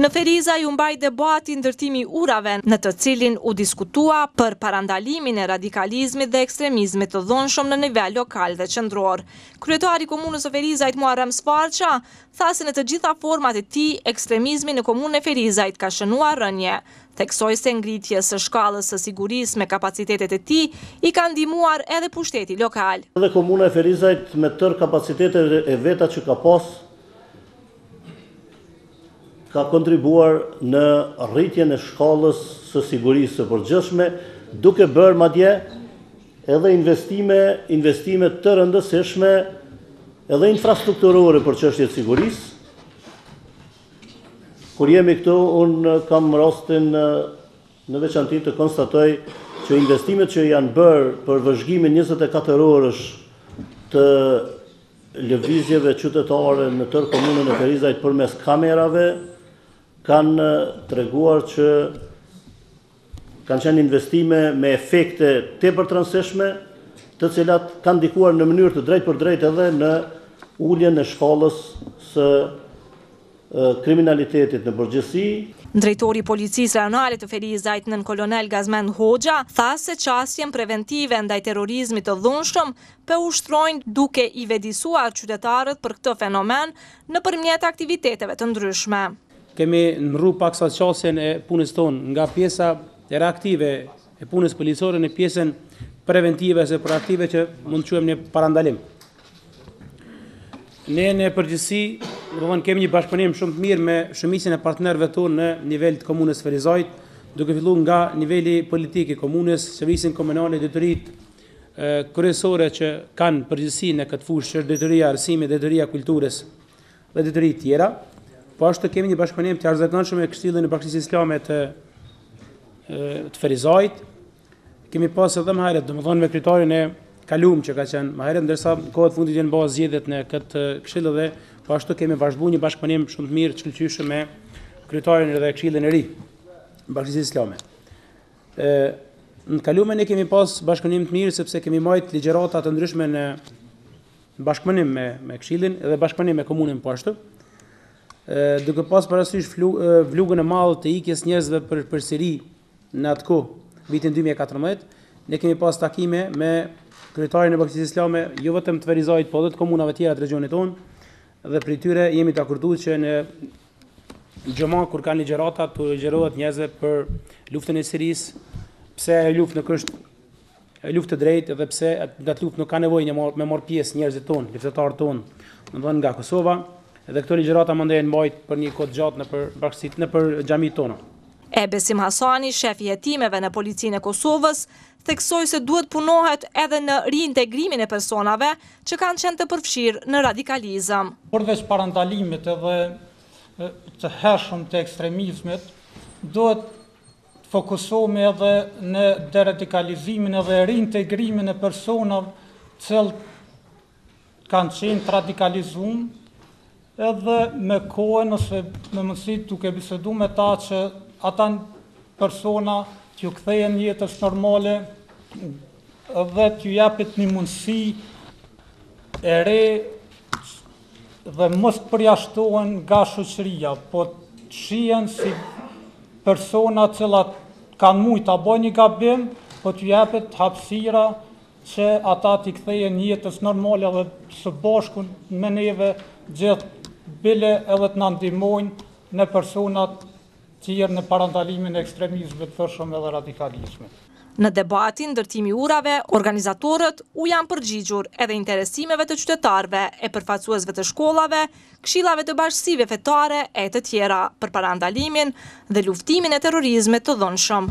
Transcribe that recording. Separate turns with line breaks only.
Në Ferizaj u mbajt debati Ndërtimi i urave, në të cilin u diskutua për parandalimin e radikalizmit dhe ekstremizmit të dhunshëm në nivel lokal dhe qendror. Kryetari i Komunës së Ferizajt Muharrem Svarqa, tha se në të gjitha format e tij, ekstremizmi në Komunën e Ferizajt ka shënuar rënie. Theksoi se ngritjes së shkallës së sigurisë me kapacitetet e tij, i ka ndihmuar edhe pushteti lokal.
Edhe Komuna e Ferizajt me tërë kapacitetet e veta që ka pas, ka kontribuar në rritjen e shkallës së sigurisë së përgjithshme, duke bërë madje edhe investime, investime të rëndësishme edhe infrastrukturore për çështje të sigurisë. Kur jemi këtu, unë kam rastin në veçanti të konstatoj që investimet që janë bërë për vëzhgimin 24 orësh të lëvizjeve qytetare në tërë komunën e Ferizajt përmes kamerave kanë treguar që kanë qenë investime me efekte tepër të rëndësishme, të cilat kanë ndikuar në mënyrë të drejtpërdrejtë edhe në uljen e shkallës së kriminalitetit në përgjithësi.
Drejtori i Policisë Rajonale të Ferizajt, nënkolonel Gazmend Hoxha, tha se qasjen preventive ndaj terrorizmit të dhunshëm po e ushtrojnë duke i vetëdijesuar qytetarët për këtë fenomen nëpërmjet aktiviteteve të ndryshme.
Kemi ndrru paksa qasjen e punës tonë nga pjesa reaktive e punës policore në pjesën preventive ose proaktive që mund ta quajmë ne parandalim. Ne në përgjithësi, domethënë kemi një bashkëpunim shumë të mirë me shumicën e partnerëve tonë në nivel të komunës Ferizajt, duke filluar nga niveli politik i komunës, servisin komunal, drejtoritë kryesore që kanë përgjegjësi në këtë fushë që është drejtoria arsimit, drejtoria kulturës dhe drejtori të tjera. Po ashtu kemi një bashkëpunim të jashtëzakonshëm me Këshillin e Bashkësisë Islame të të Ferizajt, Kemi pas edhe më herët, domethënë me kryetarin e kaluam që ka qenë më herët, ndërsa në kohët fundit janë bërë zgjedhjet në këtë këshill dhe po ashtu kemi vazhduar një bashkëpunim shumë të mirë, shkëlqyshëm me kryetarin edhe këshillin e ri. Bashkësisë Islame. Ë në të kaluamen ne kemi pas bashkëpunim të mirë sepse kemi mbajt ligjërata të ndryshme në bashkëpunim me me këshillin dhe bashkëpunim me komunën po ashtu. Ë duke pas parasysh vlugën e madhe të ikjes njerëzve për për Siri Në atë kohë, vitin dy mijë e katërmbëdhjetë, ne kemi pas takime me kryetarin e Bashkësisë Islame, jo vetëm të Ferizajt, po edhe të komunave tjera të regjionit tonë, dhe me tyre jemi dakordue që në xhuma kur kanë ligjërata t'u ligjërohet njerëzve për luftën e Sirisë, pse ajo luftë nuk është E luftë të drejtë edhe pse në këtë luftë nuk ka nevojë me marr pjesë njerëzit tonë, luftëtarët tonë, domethënë nga Kosova, edhe këto ligjërata mund të jenë mbajt për një kohë të gjatë nëpër bashkësitë, nëpër xhamitë tona.
E Besim Hasani, shefi i hetimeve në Policinë e Kosovës, theksoi se duhet punohet edhe në riintegrimin e personave që kanë qenë të përfshirë në radikalizëm.
Përveç parandalimit edhe të hershëm të ekstremizmit, duhet Të fokusohemi edhe në deradikalizimin edhe reintegrimin e personave të cilët kanë qenë të radikalizum edhe me kohën ose me mundësi duke bisedu me ta që ata persona t'ju kthehen jetës normale dhe t'ju japet një mundësi e re dhe mos të përjashtohen nga shoqëria, po të shihen si persona të cilat kanë mujtë ta bajn një gabim, po t'ju jepet hapësira që ata t'i kthehen jetës normale dhe së bashku me neve gjithë bile edhe të na ndihmojnë në personat Tjerë në parandalimin e ekstremizmit të dhunshëm edhe radikalizmit.
Në debatin Ndërtimi i urave, organizatorët u janë përgjigjur edhe interesimeve të qytetarëve e përfaqësuesve të shkollave, këshillave të bashkësive fetare e të tjera për parandalimin dhe luftimin e terrorizmit të dhunshëm.